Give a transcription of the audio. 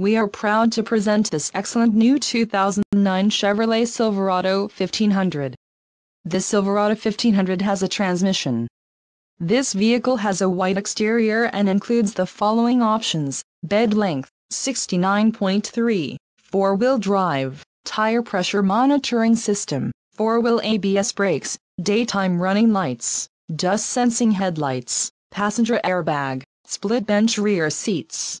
We are proud to present this excellent new 2009 Chevrolet Silverado 1500. This Silverado 1500 has a transmission. This vehicle has a white exterior and includes the following options: bed length 69.3, four-wheel drive, tire pressure monitoring system, four-wheel ABS brakes, daytime running lights, dusk sensing headlights, passenger airbag, split bench rear seats.